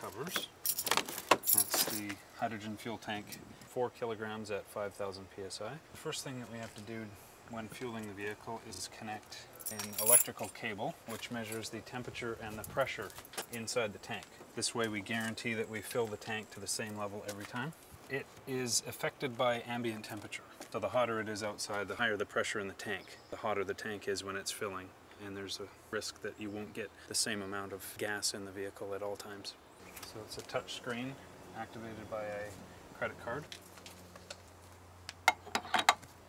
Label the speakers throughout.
Speaker 1: covers. That's the hydrogen fuel tank, 4 kilograms at 5,000 psi. The first thing that we have to do when fueling the vehicle is connect an electrical cable which measures the temperature and the pressure inside the tank. This way we guarantee that we fill the tank to the same level every time. It is affected by ambient temperature. So the hotter it is outside, the higher the pressure in the tank. The hotter the tank is when it's filling and there's a risk that you won't get the same amount of gas in the vehicle at all times. So it's a touch screen activated by a credit card.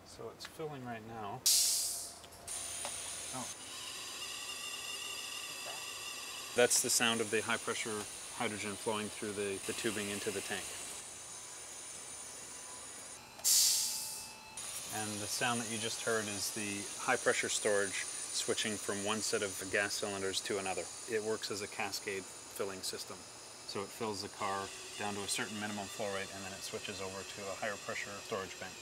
Speaker 1: So it's filling right now. Oh. That's the sound of the high pressure hydrogen flowing through the, the tubing into the tank. And the sound that you just heard is the high pressure storage switching from one set of gas cylinders to another. It works as a cascade filling system. So it fills the car down to a certain minimum flow rate and then it switches over to a higher pressure storage bank.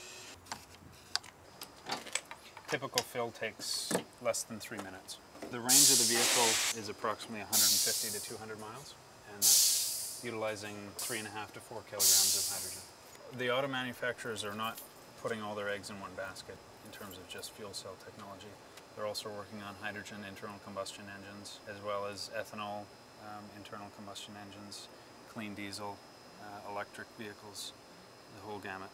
Speaker 1: Typical fill takes less than three minutes. The range of the vehicle is approximately 150 to 200 miles and that's utilizing three and a half to four kilograms of hydrogen. The auto manufacturers are not putting all their eggs in one basket in terms of just fuel cell technology. They're also working on hydrogen internal combustion engines as well as ethanol um, internal combustion engines, clean diesel, uh, electric vehicles, the whole gamut.